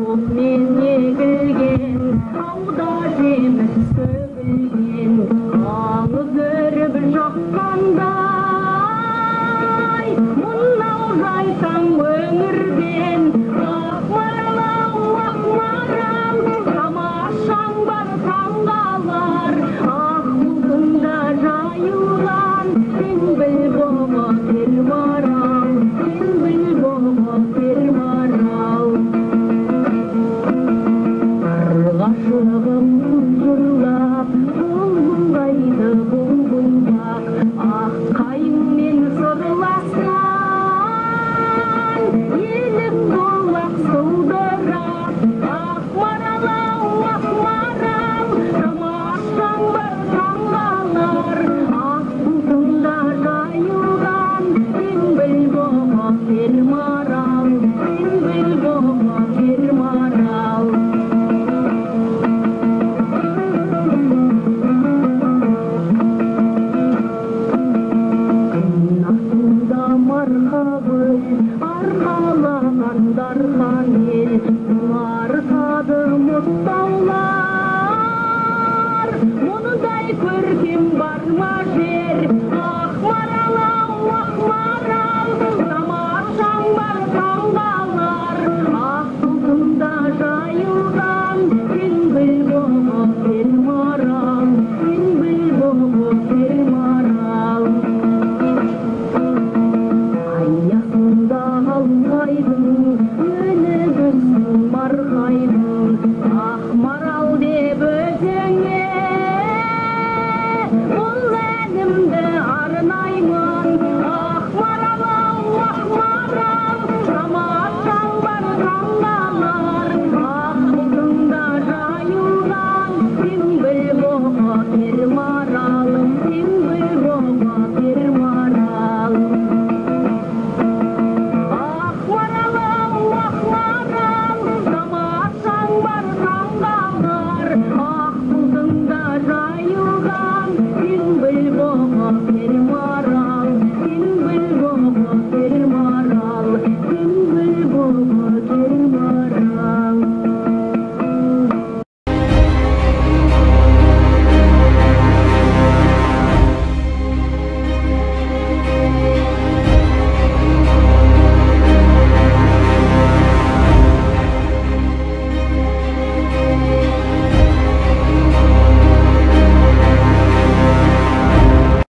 отмен егілген тауда жеміс сөгілген алып өріп жаққандай мынау жайсаң өңірде My. Hi.